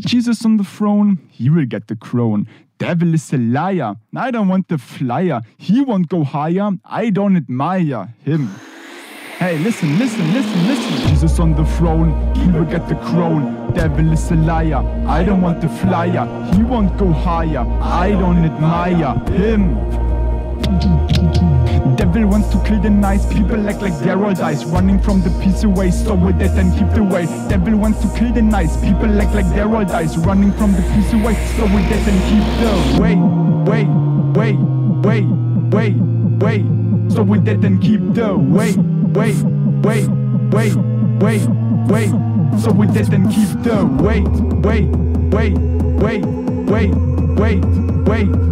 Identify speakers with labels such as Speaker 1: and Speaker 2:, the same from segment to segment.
Speaker 1: Jesus on the throne, he will get the crown. Devil is a liar. I don't want the flyer. He won't go higher. I don't admire him. Hey, listen, listen, listen, listen. Jesus on the throne, he will get the crown. Devil is a liar. I don't want the flyer. He won't go higher. I don't admire him. Devil wants to kill the nice people act like all dice Running from the peace away, so with that and keep the way Devil wants to kill the nice people act like all dice Running from the peace away, so with that and keep the way Wait, wait, wait, wait, wait So with that and keep the way Wait, wait, wait, wait, wait So with that and keep the wait, wait, wait, wait, wait, wait, wait,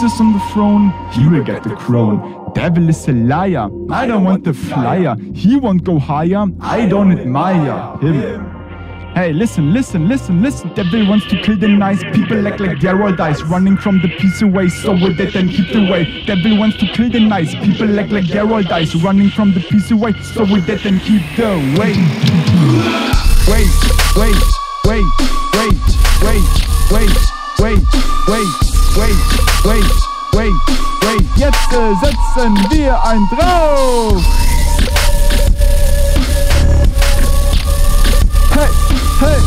Speaker 1: Jesus on the throne, he will get the crown. Devil is a liar, I don't want the flyer. He won't go higher, I don't admire him. Hey, listen, listen, listen, listen. Devil wants to kill the nice people act like they're running from the peace away, so with it and keep the way. Devil wants to kill the nice people act like they're running from the peace away, so with it and keep the way. Wait, wait, wait, wait, wait, wait, wait, wait, wait, wait. Jetzt setzen wir ein drauf. Hey, hey.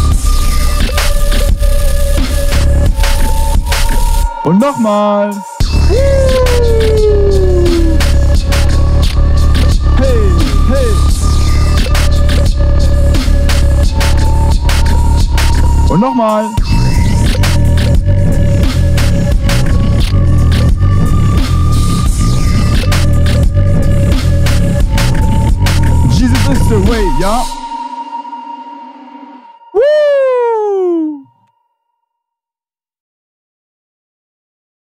Speaker 1: Und nochmal. Und nochmal. This the way, y'all.